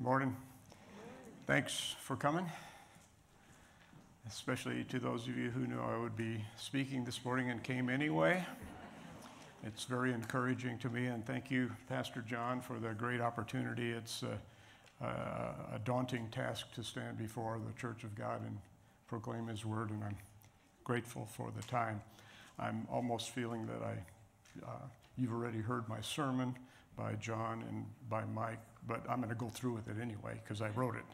Good morning. Thanks for coming, especially to those of you who knew I would be speaking this morning and came anyway. It's very encouraging to me, and thank you, Pastor John, for the great opportunity. It's a, a, a daunting task to stand before the Church of God and proclaim His word, and I'm grateful for the time. I'm almost feeling that I, uh, you've already heard my sermon by John and by Mike, but I'm going to go through with it anyway because I wrote it.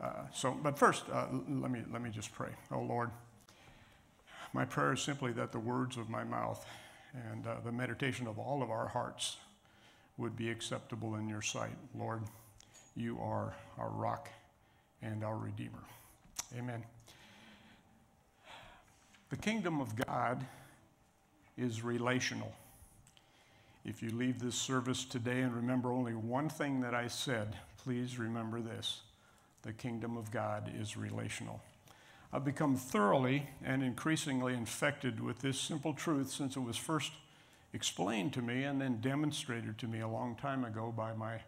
Uh, so, but first, uh, let me let me just pray. Oh Lord, my prayer is simply that the words of my mouth and uh, the meditation of all of our hearts would be acceptable in Your sight, Lord. You are our rock and our redeemer. Amen. The kingdom of God is relational. If you leave this service today and remember only one thing that I said, please remember this the kingdom of God is relational. I've become thoroughly and increasingly infected with this simple truth since it was first explained to me and then demonstrated to me a long time ago by my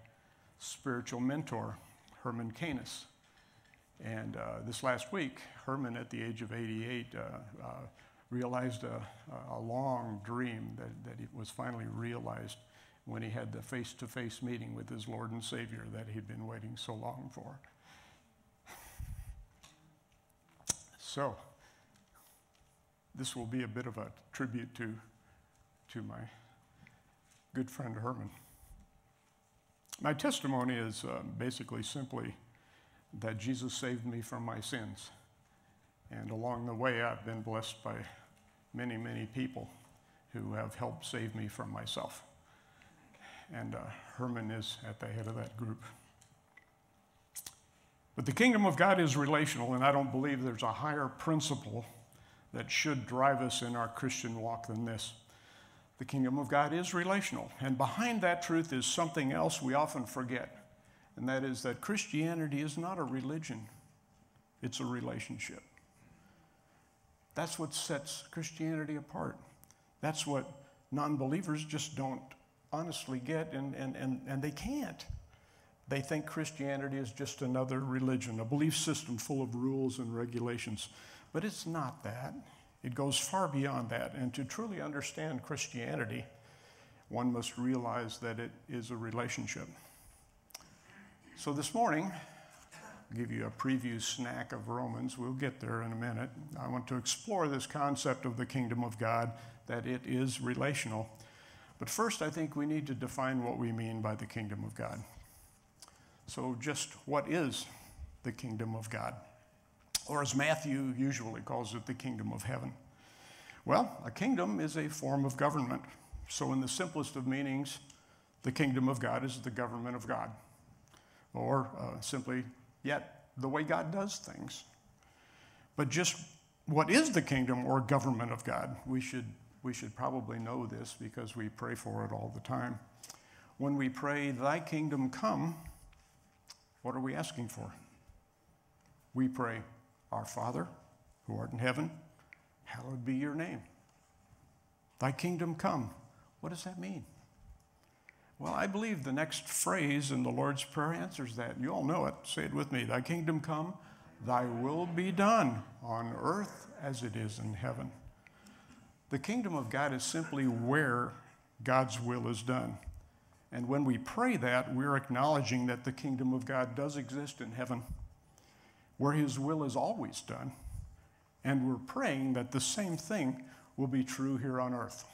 spiritual mentor, Herman Canis. And uh, this last week, Herman, at the age of 88, uh, uh, realized a, a long dream that, that it was finally realized when he had the face to face meeting with his Lord and Savior that he'd been waiting so long for. So, this will be a bit of a tribute to, to my good friend Herman. My testimony is uh, basically simply that Jesus saved me from my sins. And along the way, I've been blessed by many, many people who have helped save me from myself. And uh, Herman is at the head of that group. But the kingdom of God is relational, and I don't believe there's a higher principle that should drive us in our Christian walk than this. The kingdom of God is relational, and behind that truth is something else we often forget, and that is that Christianity is not a religion, it's a relationship. That's what sets Christianity apart. That's what non believers just don't honestly get, and, and, and, and they can't. They think Christianity is just another religion, a belief system full of rules and regulations. But it's not that. It goes far beyond that. And to truly understand Christianity, one must realize that it is a relationship. So this morning, give you a preview snack of Romans. We'll get there in a minute. I want to explore this concept of the kingdom of God, that it is relational. But first, I think we need to define what we mean by the kingdom of God. So, just what is the kingdom of God? Or, as Matthew usually calls it, the kingdom of heaven. Well, a kingdom is a form of government. So, in the simplest of meanings, the kingdom of God is the government of God. Or uh, simply yet the way God does things. But just what is the kingdom or government of God? We should, we should probably know this because we pray for it all the time. When we pray, Thy kingdom come, what are we asking for? We pray, Our Father, who art in heaven, hallowed be your name. Thy kingdom come. What does that mean? Well, I believe the next phrase in the Lord's Prayer answers that. You all know it. Say it with me Thy kingdom come, thy will be done on earth as it is in heaven. The kingdom of God is simply where God's will is done. And when we pray that, we're acknowledging that the kingdom of God does exist in heaven, where his will is always done. And we're praying that the same thing will be true here on earth.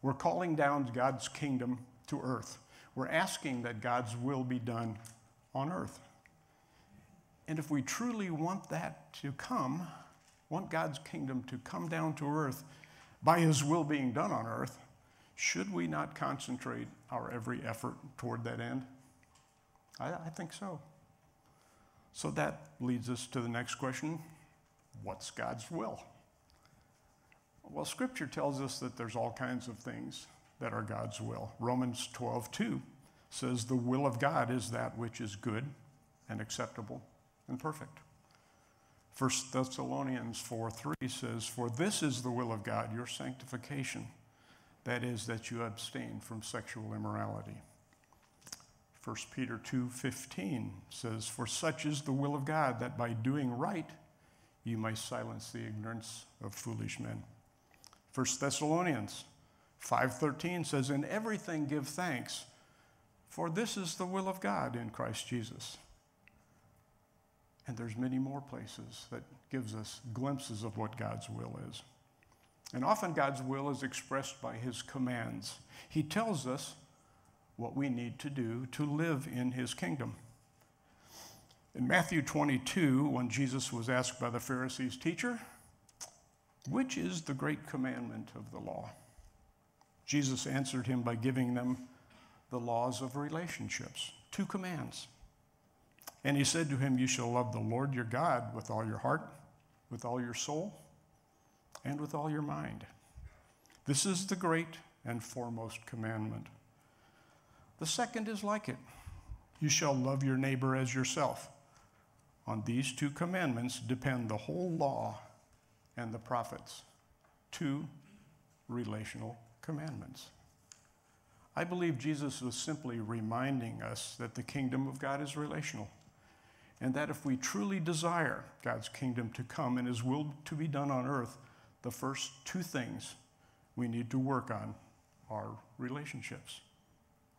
We're calling down God's kingdom to earth. We're asking that God's will be done on earth. And if we truly want that to come, want God's kingdom to come down to earth by his will being done on earth, should we not concentrate our every effort toward that end? I, I think so. So that leads us to the next question what's God's will? Well, Scripture tells us that there's all kinds of things that are God's will. Romans 12, 2 says, The will of God is that which is good and acceptable and perfect. 1 Thessalonians 4, 3 says, For this is the will of God, your sanctification, that is, that you abstain from sexual immorality. 1 Peter 2:15 says, "For such is the will of God that by doing right you may silence the ignorance of foolish men." 1 Thessalonians 5:13 says, "In everything give thanks, for this is the will of God in Christ Jesus." And there's many more places that gives us glimpses of what God's will is. And often God's will is expressed by his commands. He tells us what we need to do to live in his kingdom. In Matthew 22, when Jesus was asked by the Pharisees, Teacher, which is the great commandment of the law? Jesus answered him by giving them the laws of relationships, two commands. And he said to him, You shall love the Lord your God with all your heart, with all your soul, and with all your mind. This is the great and foremost commandment. The second is like it you shall love your neighbor as yourself. On these two commandments depend the whole law and the prophets. Two relational commandments. I believe Jesus was simply reminding us that the kingdom of God is relational, and that if we truly desire God's kingdom to come and His will to be done on earth, the first two things we need to work on are relationships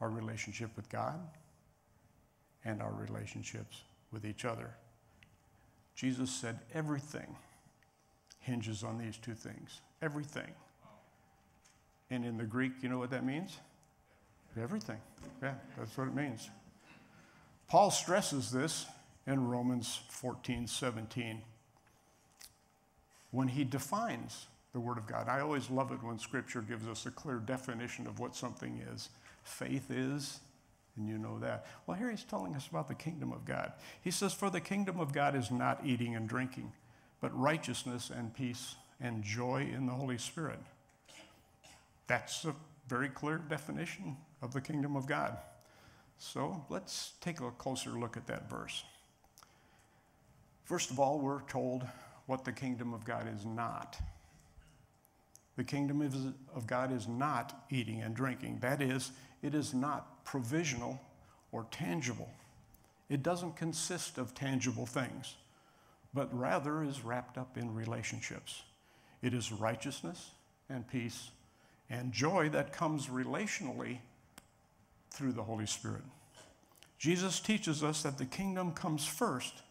our relationship with God and our relationships with each other. Jesus said everything hinges on these two things. Everything. And in the Greek, you know what that means? Everything. Yeah, that's what it means. Paul stresses this in Romans 14 17 when he defines the Word of God. I always love it when Scripture gives us a clear definition of what something is. Faith is, and you know that. Well, here he's telling us about the kingdom of God. He says, For the kingdom of God is not eating and drinking, but righteousness and peace and joy in the Holy Spirit. That's a very clear definition of the kingdom of God. So let's take a closer look at that verse. First of all, we're told what the kingdom of God is not. The kingdom of God is not eating and drinking. That is, it is not provisional or tangible. It doesn't consist of tangible things, but rather is wrapped up in relationships. It is righteousness and peace and joy that comes relationally through the Holy Spirit. Jesus teaches us that the kingdom comes first,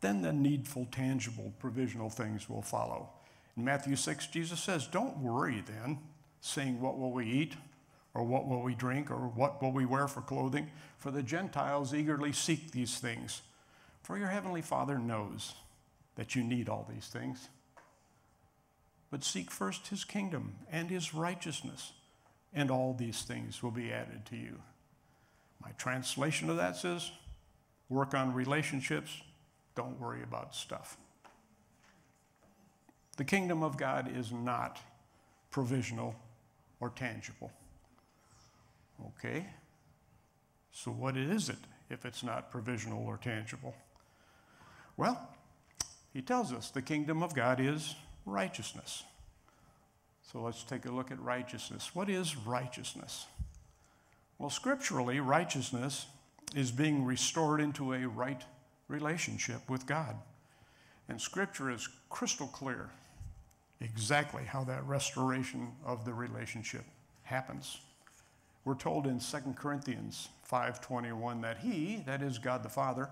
then the needful, tangible, provisional things will follow. In Matthew 6, Jesus says, Don't worry then, saying, What will we eat? Or what will we drink? Or what will we wear for clothing? For the Gentiles eagerly seek these things. For your heavenly Father knows that you need all these things. But seek first his kingdom and his righteousness, and all these things will be added to you. My translation of that says, Work on relationships, don't worry about stuff. The kingdom of God is not provisional or tangible. Okay? So, what is it if it's not provisional or tangible? Well, he tells us the kingdom of God is righteousness. So, let's take a look at righteousness. What is righteousness? Well, scripturally, righteousness is being restored into a right relationship with God. And scripture is crystal clear exactly how that restoration of the relationship happens. We're told in 2 Corinthians 5:21 that he, that is God the Father,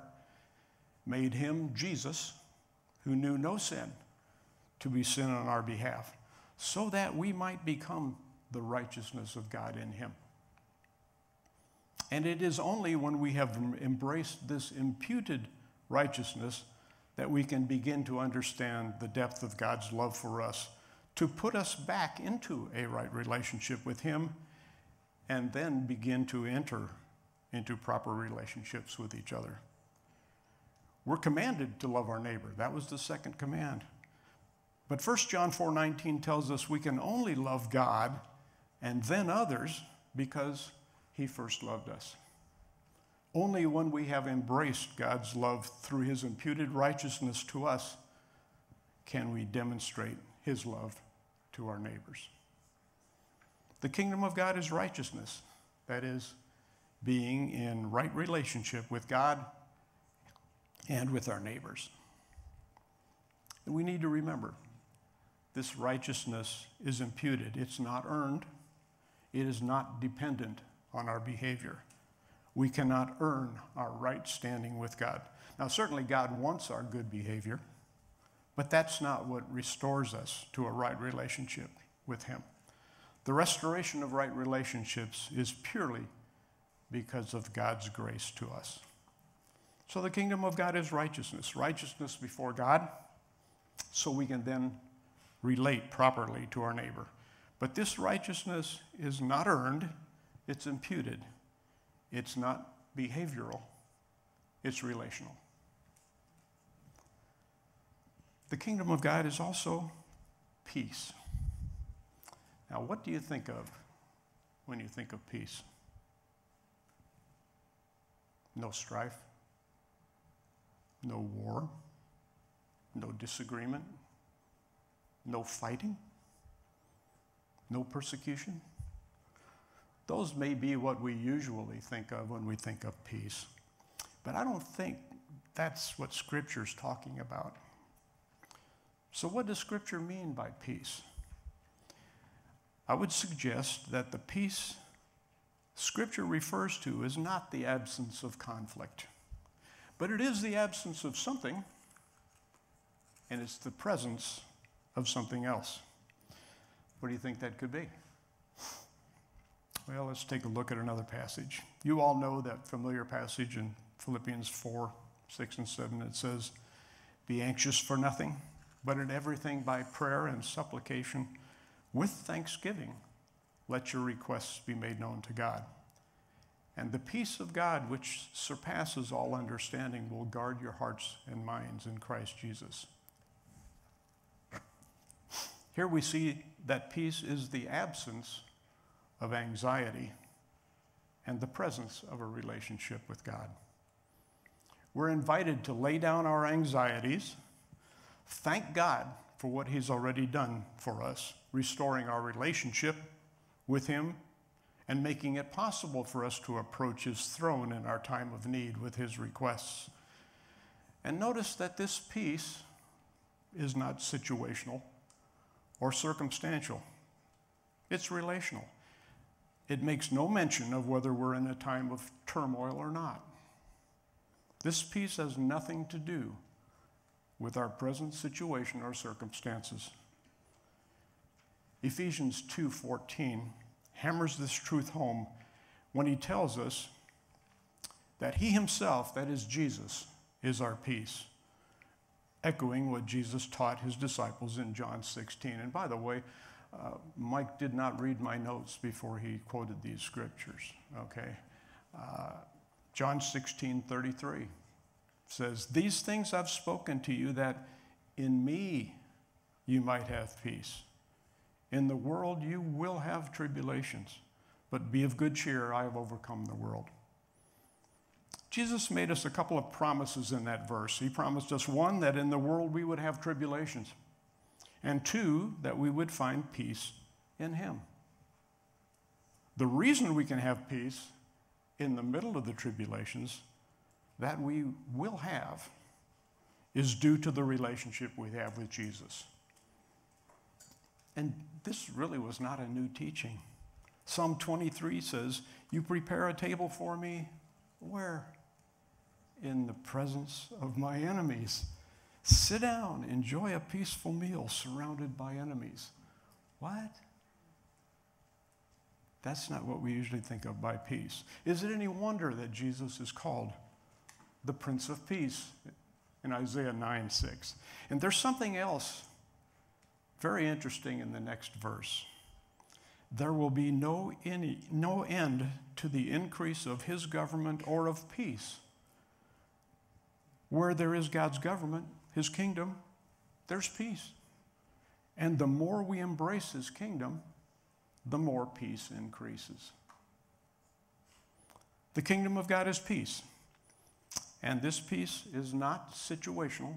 made him Jesus who knew no sin to be sin on our behalf, so that we might become the righteousness of God in him. And it is only when we have embraced this imputed righteousness that we can begin to understand the depth of God's love for us, to put us back into a right relationship with Him, and then begin to enter into proper relationships with each other. We're commanded to love our neighbor. That was the second command. But 1 John 4:19 tells us we can only love God and then others because he first loved us. Only when we have embraced God's love through his imputed righteousness to us can we demonstrate his love to our neighbors. The kingdom of God is righteousness. That is, being in right relationship with God and with our neighbors. And we need to remember this righteousness is imputed, it's not earned, it is not dependent on our behavior. We cannot earn our right standing with God. Now, certainly, God wants our good behavior, but that's not what restores us to a right relationship with Him. The restoration of right relationships is purely because of God's grace to us. So, the kingdom of God is righteousness righteousness before God, so we can then relate properly to our neighbor. But this righteousness is not earned, it's imputed. It's not behavioral, it's relational. The kingdom of God is also peace. Now, what do you think of when you think of peace? No strife, no war, no disagreement, no fighting, no persecution. Those may be what we usually think of when we think of peace. But I don't think that's what Scripture's talking about. So, what does Scripture mean by peace? I would suggest that the peace Scripture refers to is not the absence of conflict, but it is the absence of something, and it's the presence of something else. What do you think that could be? Well, let's take a look at another passage. You all know that familiar passage in Philippians 4 6 and 7. It says, Be anxious for nothing, but in everything by prayer and supplication with thanksgiving, let your requests be made known to God. And the peace of God, which surpasses all understanding, will guard your hearts and minds in Christ Jesus. Here we see that peace is the absence of anxiety and the presence of a relationship with God. We're invited to lay down our anxieties, thank God for what He's already done for us, restoring our relationship with Him and making it possible for us to approach His throne in our time of need with His requests. And notice that this peace is not situational or circumstantial, it's relational. It makes no mention of whether we're in a time of turmoil or not. This peace has nothing to do with our present situation or circumstances. Ephesians 2:14 hammers this truth home when he tells us that he himself, that is Jesus, is our peace echoing what Jesus taught his disciples in John 16. And by the way, uh, Mike did not read my notes before he quoted these scriptures, okay? Uh, John 16, 33 says, These things I've spoken to you that in me you might have peace. In the world you will have tribulations, but be of good cheer, I have overcome the world. Jesus made us a couple of promises in that verse. He promised us one, that in the world we would have tribulations, and two, that we would find peace in Him. The reason we can have peace in the middle of the tribulations that we will have is due to the relationship we have with Jesus. And this really was not a new teaching. Psalm 23 says, You prepare a table for me where? In the presence of my enemies. Sit down, enjoy a peaceful meal surrounded by enemies. What? That's not what we usually think of by peace. Is it any wonder that Jesus is called the Prince of Peace in Isaiah 9 6? And there's something else very interesting in the next verse. There will be no, any, no end to the increase of his government or of peace where there is God's government, His kingdom, there's peace. And the more we embrace His kingdom, the more peace increases. The kingdom of God is peace. And this peace is not situational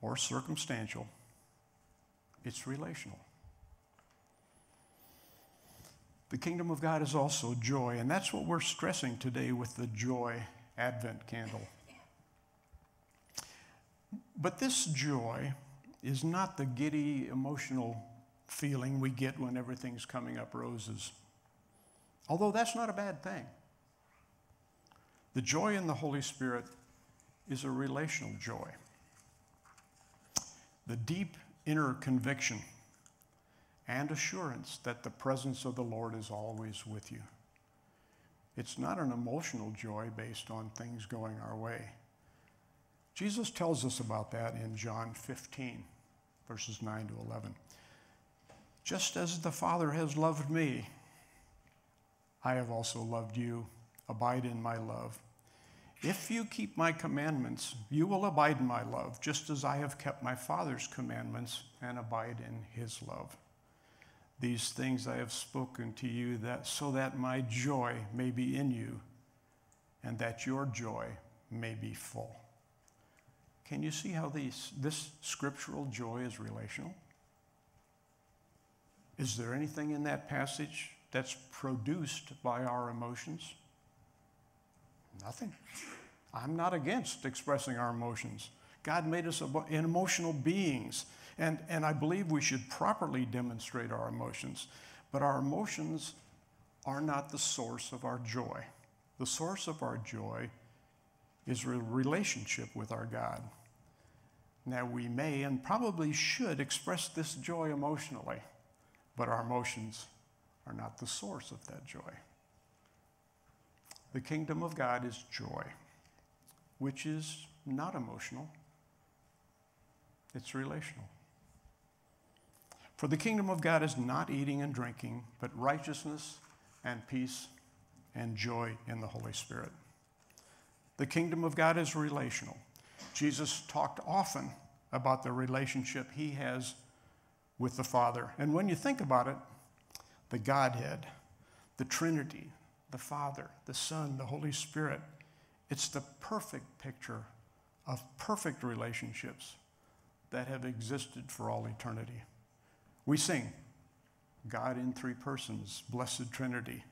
or circumstantial, it's relational. The kingdom of God is also joy, and that's what we're stressing today with the joy Advent candle. But this joy is not the giddy, emotional feeling we get when everything's coming up roses. Although that's not a bad thing. The joy in the Holy Spirit is a relational joy. The deep inner conviction and assurance that the presence of the Lord is always with you. It's not an emotional joy based on things going our way. Jesus tells us about that in John 15, verses 9 to 11. Just as the Father has loved me, I have also loved you. Abide in my love. If you keep my commandments, you will abide in my love, just as I have kept my Father's commandments and abide in his love. These things I have spoken to you that so that my joy may be in you and that your joy may be full. Can you see how these, this scriptural joy is relational? Is there anything in that passage that's produced by our emotions? Nothing. I'm not against expressing our emotions. God made us emotional beings, and, and I believe we should properly demonstrate our emotions. But our emotions are not the source of our joy. The source of our joy is a relationship with our God. Now, we may and probably should express this joy emotionally, but our emotions are not the source of that joy. The kingdom of God is joy, which is not emotional, it's relational. For the kingdom of God is not eating and drinking, but righteousness and peace and joy in the Holy Spirit. The kingdom of God is relational. Jesus talked often about the relationship he has with the Father. And when you think about it, the Godhead, the Trinity, the Father, the Son, the Holy Spirit. It's the perfect picture of perfect relationships that have existed for all eternity. We sing, God in three persons, blessed Trinity.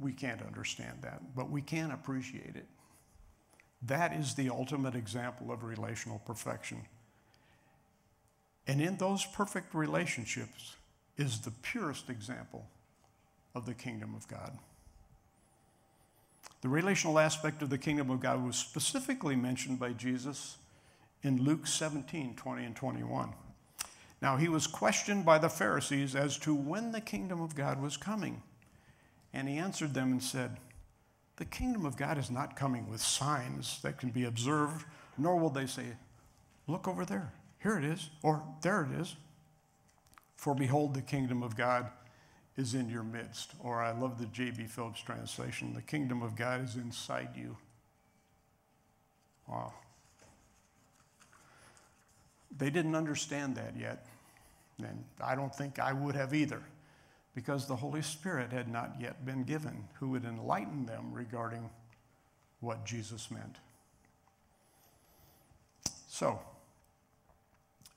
We can't understand that, but we can appreciate it. That is the ultimate example of relational perfection. And in those perfect relationships is the purest example of the kingdom of God. The relational aspect of the kingdom of God was specifically mentioned by Jesus in Luke 17 20 and 21. Now, he was questioned by the Pharisees as to when the kingdom of God was coming. And he answered them and said, The kingdom of God is not coming with signs that can be observed, nor will they say, Look over there, here it is, or there it is. For behold, the kingdom of God is in your midst. Or I love the J.B. Phillips translation the kingdom of God is inside you. Wow. They didn't understand that yet. And I don't think I would have either, because the Holy Spirit had not yet been given who would enlighten them regarding what Jesus meant. So,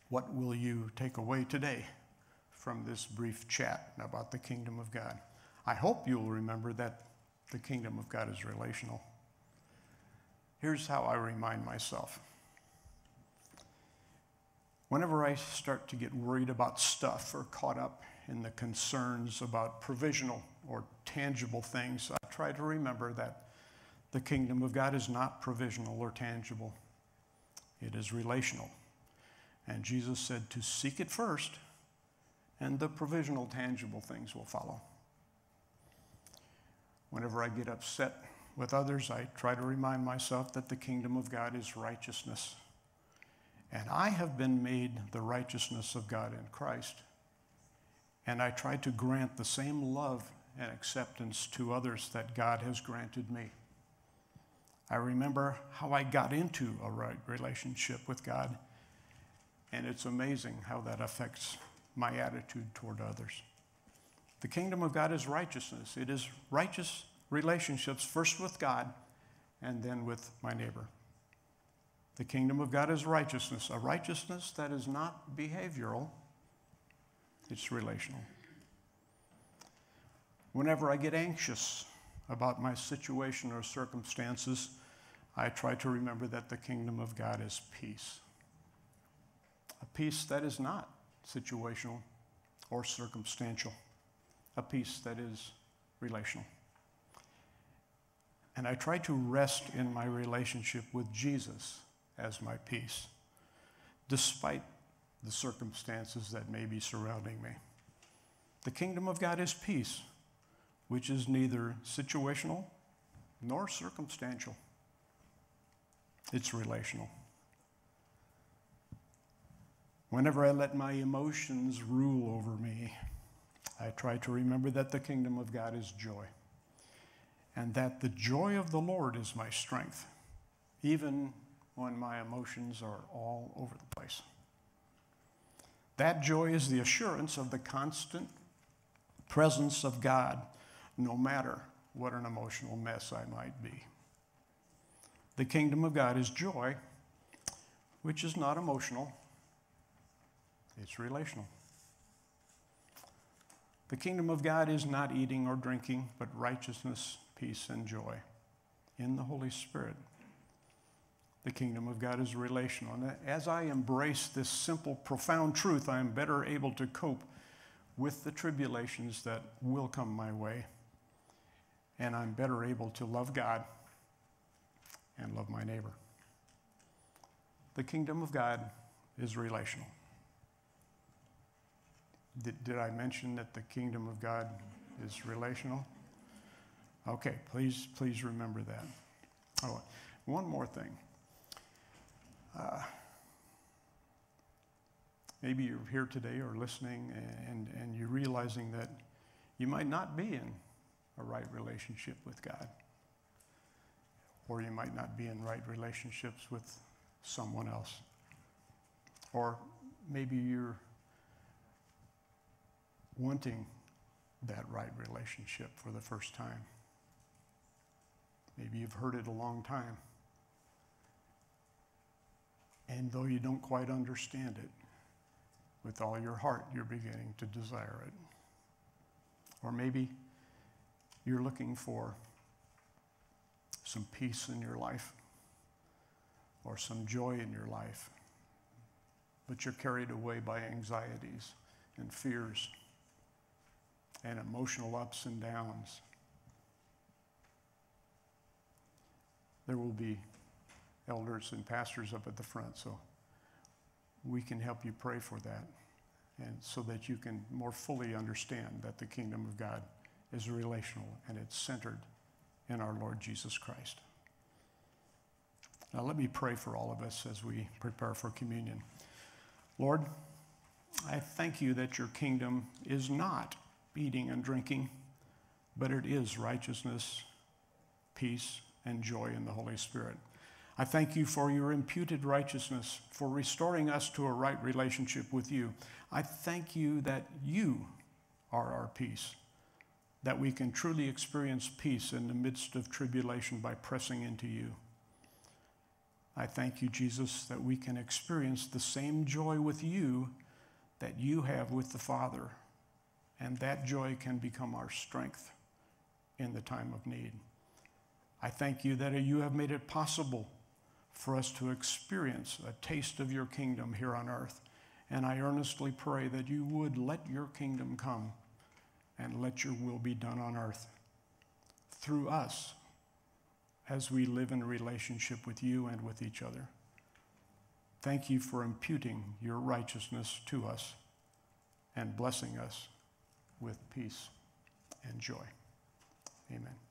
what will you take away today? from this brief chat about the kingdom of God. I hope you'll remember that the kingdom of God is relational. Here's how I remind myself. Whenever I start to get worried about stuff or caught up in the concerns about provisional or tangible things, I try to remember that the kingdom of God is not provisional or tangible, it is relational. And Jesus said to seek it first and the provisional, tangible things will follow. Whenever I get upset with others, I try to remind myself that the kingdom of God is righteousness. And I have been made the righteousness of God in Christ. And I try to grant the same love and acceptance to others that God has granted me. I remember how I got into a right relationship with God, and it's amazing how that affects my attitude toward others. The kingdom of God is righteousness. It is righteous relationships, first with God and then with my neighbor. The kingdom of God is righteousness, a righteousness that is not behavioral, it's relational. Whenever I get anxious about my situation or circumstances, I try to remember that the kingdom of God is peace. A peace that is not situational or circumstantial, a peace that is relational. And I try to rest in my relationship with Jesus as my peace, despite the circumstances that may be surrounding me. The kingdom of God is peace, which is neither situational nor circumstantial, it's relational. Whenever I let my emotions rule over me, I try to remember that the kingdom of God is joy and that the joy of the Lord is my strength, even when my emotions are all over the place. That joy is the assurance of the constant presence of God, no matter what an emotional mess I might be. The kingdom of God is joy, which is not emotional, it's relational. The kingdom of God is not eating or drinking, but righteousness, peace, and joy in the Holy Spirit. The kingdom of God is relational. And as I embrace this simple, profound truth, I am better able to cope with the tribulations that will come my way. And I'm better able to love God and love my neighbor. The kingdom of God is relational. Did, did I mention that the kingdom of God is relational? Okay, please, please remember that. Oh, one more thing. Uh, maybe you're here today or listening and, and you're realizing that you might not be in a right relationship with God, or you might not be in right relationships with someone else, or maybe you're wanting that right relationship for the first time. Maybe you've heard it a long time. And though you don't quite understand it, with all your heart, you're beginning to desire it. Or maybe you're looking for some peace in your life or some joy in your life, but you're carried away by anxieties and fears and emotional ups and downs. There will be elders and pastors up at the front, so we can help you pray for that and so that you can more fully understand that the kingdom of God is relational and it's centered in our Lord Jesus Christ. Now, let me pray for all of us as we prepare for communion. Lord, I thank you that your kingdom is not eating and drinking, but it is righteousness, peace, and joy in the Holy Spirit. I thank you for your imputed righteousness, for restoring us to a right relationship with you. I thank you that you are our peace, that we can truly experience peace in the midst of tribulation by pressing into you. I thank you, Jesus, that we can experience the same joy with you that you have with the Father and that joy can become our strength in the time of need. I thank you that you have made it possible for us to experience a taste of your kingdom here on earth. And I earnestly pray that you would let your kingdom come and let your will be done on earth through us as we live in relationship with you and with each other. Thank you for imputing your righteousness to us and blessing us with peace and joy. Amen.